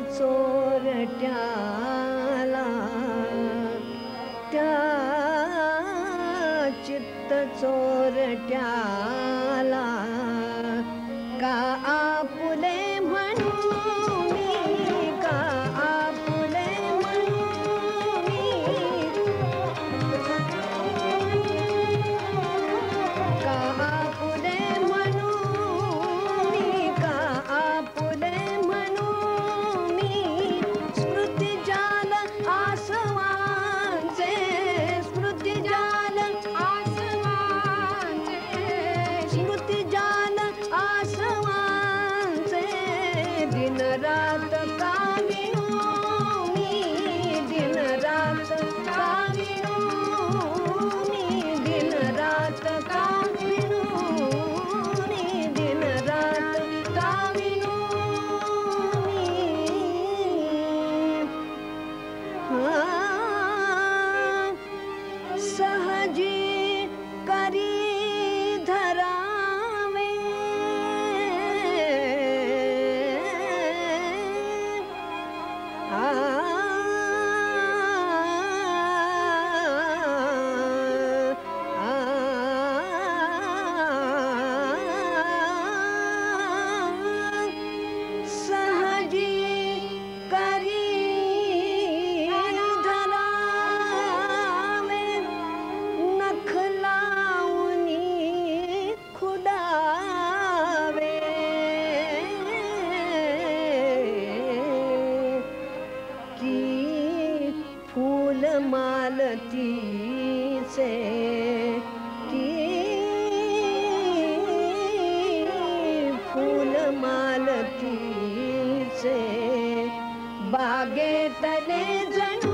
चोर चित्त चोर ट्याला का आपुले म्हणू दिन रात कामे मालती से की फूल मालती से। बागे तले जन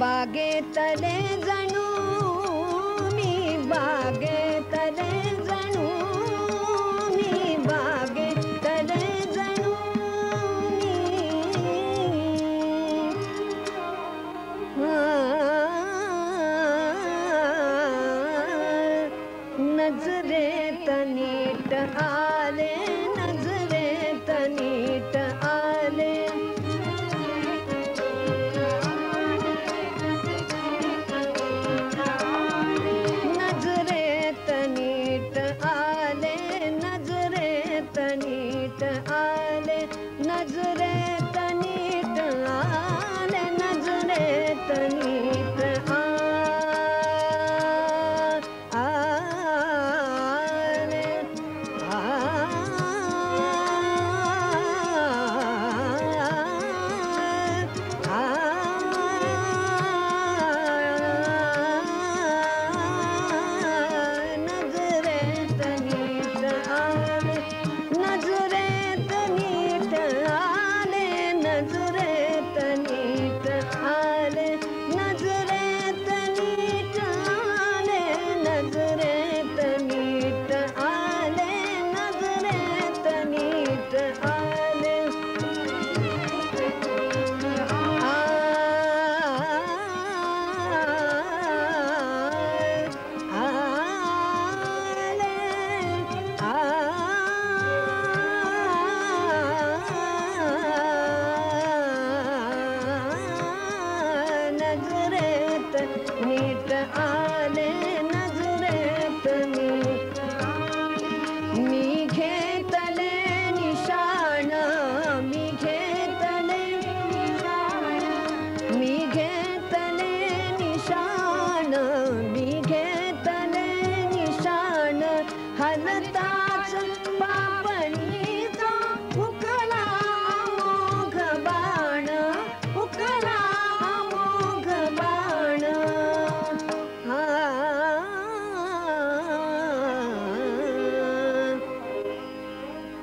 बागे तले जनू बागे करे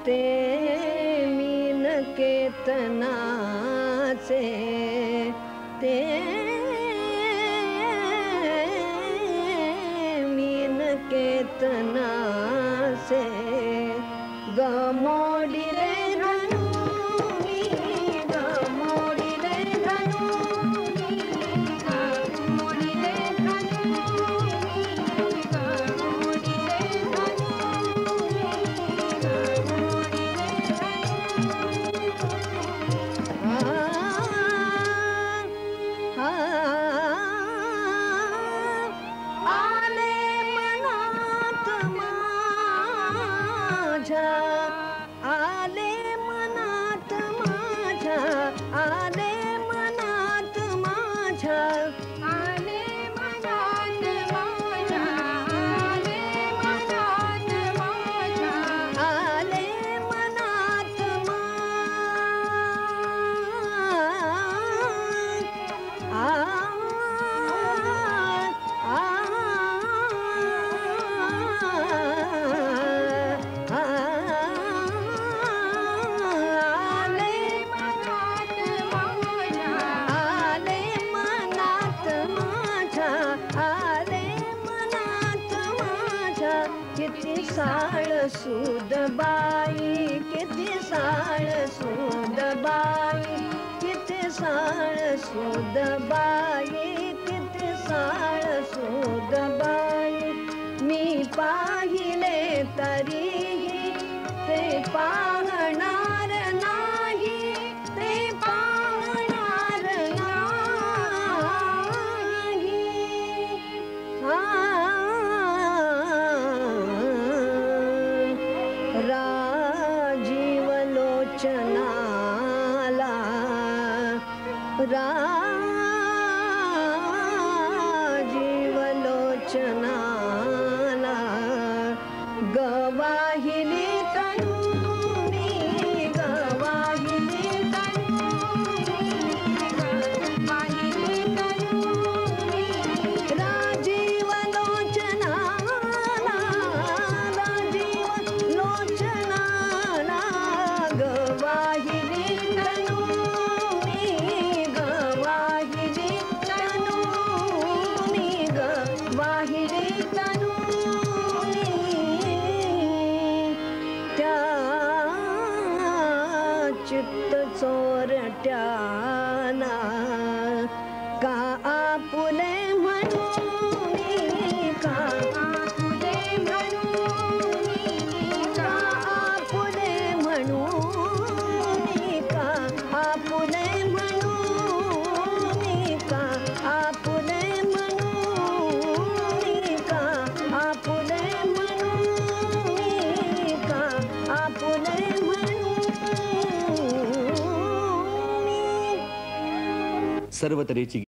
ते मीन के तना से ते मीन के तना से गमोड़ी साण सूद बाई किथे साण सूद बाई किथे साण सूद बाई किथे साण सूद राम सर्व तऱ्हेची